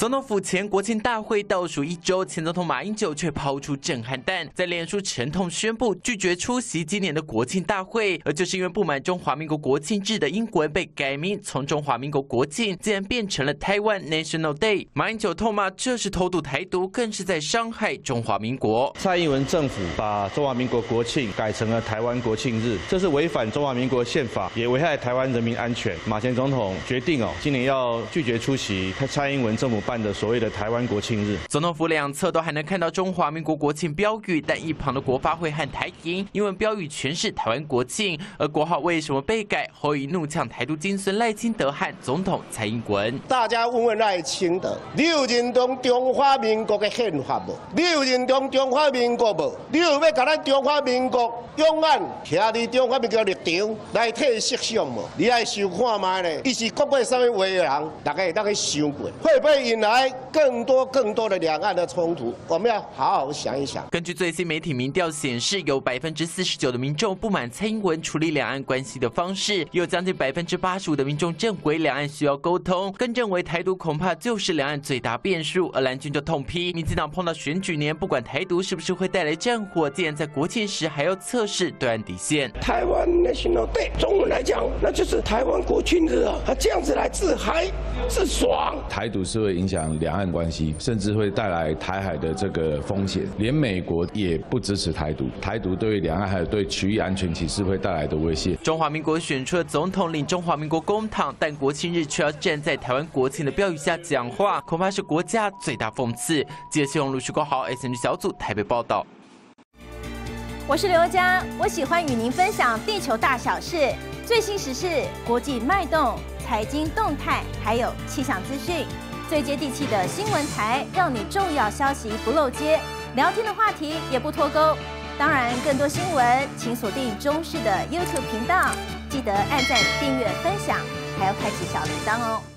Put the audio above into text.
总统府前国庆大会倒数一周，前总统马英九却抛出震撼弹，在脸书沉痛宣布拒绝出席今年的国庆大会，而就是因为不满中华民国国庆日的英文被改名，从中华民国国庆竟然变成了台湾 National Day。马英九痛骂这是偷渡台独，更是在伤害中华民国。蔡英文政府把中华民国国庆改成了台湾国庆日，这是违反中华民国宪法，也危害台湾人民安全。马前总统决定哦，今年要拒绝出席蔡英文政府。办的所谓的台湾国庆日，总统府两侧都还能看到中华民国国庆标语，但一旁的国发会和台银英文标语全是台湾国庆，而国号为什么被改？后以怒呛台独精神赖清德和总统蔡英文。大家问问赖清德，你有认同中华民国的宪法无？你有认同中华民国无？你有要甲咱中华民国永远徛伫中华民国立场来替设想无？你爱想看卖咧？伊是国外啥物话的人？大家当去想过，会不会引？来更多更多的两岸的冲突，我们要好好想一想。根据最新媒体民调显示，有百分之四十九的民众不满蔡英文处理两岸关系的方式，有将近百分之八十五的民众认为两岸需要沟通，更认为台独恐怕就是两岸最大变数。而蓝军就痛批，民进党碰到选举年，不管台独是不是会带来战火，竟然在国庆时还要测试对岸底线。台湾 national day，中文来讲，那就是台湾国庆日啊，他这样子来自嗨自爽。台独是会影。讲两岸关系，甚至会带来台海的这个风险，连美国也不支持台独。台独对于两岸还有对区域安全，其实会带来的威胁。中华民国选出了总统领中华民国公堂，但国庆日却要站在台湾国庆的标语下讲话，恐怕是国家最大讽刺。记者谢永卢、徐国豪，S N G 小组台北报道。我是刘佳，我喜欢与您分享地球大小事、最新时事、国际脉动、财经动态，还有气象资讯。最接地气的新闻台，让你重要消息不漏接，聊天的话题也不脱钩。当然，更多新闻请锁定中视的 YouTube 频道，记得按赞、订阅、分享，还要开启小铃铛哦。